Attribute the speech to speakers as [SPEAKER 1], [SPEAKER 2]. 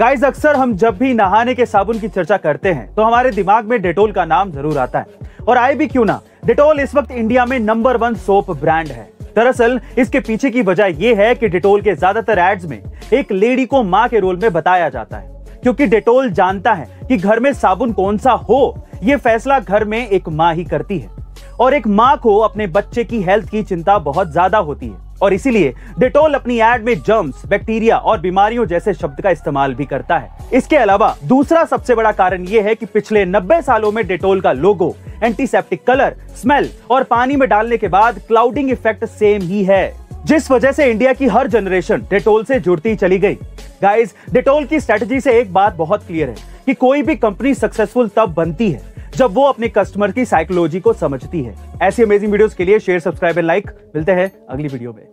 [SPEAKER 1] Guys अक्सर हम जब भी नहाने के साबुन की चर्चा करते हैं तो हमारे दिमाग में डेटोल का नाम ज़रूर आता है। और आए भी क्यों ना डेटोल इस वक्त इंडिया में नंबर वन सोप ब्रांड है। दरअसल, इसके पीछे की वजह यह है कि डेटोल के ज़्यादातर एड्स में एक लेडी को माँ के रोल में बताया जाता है। क्योंकि डेटोल जानता है कि घर में साबुन कौन सा हो यह फैसला घर में एक माँ ही करती है। और एक माँ को अपने बच्चे की हेल्थ की चिंता बहुत ज़्यादा होती है। और इसीलिए डेटोल अपनी एड में जर्म्स बैक्टीरिया और बीमारियों जैसे शब्द का इस्तेमाल भी करता है। इसके अलावा दूसरा सबसे बड़ा कारण ये है कि पिछले 90 सालों में डेटोल का लोगो एंटीसेप्टिक कलर स्मेल और पानी में डालने के बाद क्लाउडिंग इफ़ेक्ट सेम ही है। जिस वजह से इंडिया की हर जनरेशन डेटोल से जुड़ती चली गई। गाइस डेटोल की स्ट्रेटजी से एक बात बहुत क्लियर है कि कोई भी कंपनी सक्सेसफुल तब बनती है। जब वो अपने कस्टमर की साइकोलॉजी को समझती है। ऐसी अमेजिंग वीडियोस के लिए शेयर सब्सक्राइब एंड लाइक मिलते हैं अगली वीडियो में।